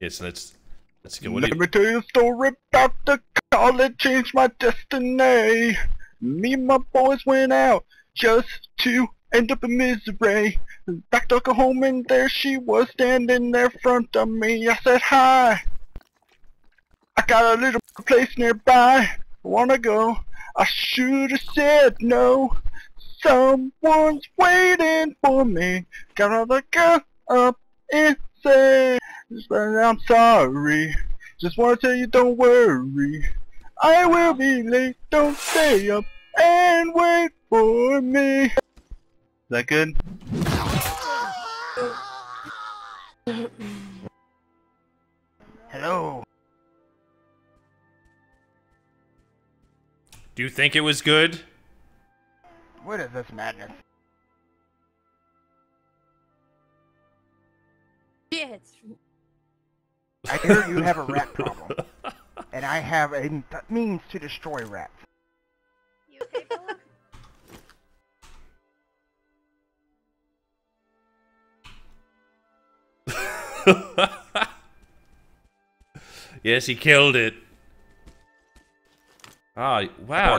Yes, let's let's go. What Let me tell you a story about the car that changed my destiny. Me and my boys went out just to end up in misery. Back to go home and there she was standing there front of me. I said hi. I got a little place nearby. Wanna go? I should have said no. Someone's waiting for me. Gotta go up and say, I'm sorry. Just wanna tell you, don't worry. I will be late. Don't stay up and wait for me. Is that good? Hello. Do you think it was good? What is this madness? Shit. I hear you have a rat problem, and I have a m- means to destroy rats. You okay, fella? yes, he killed it. Ah, wow.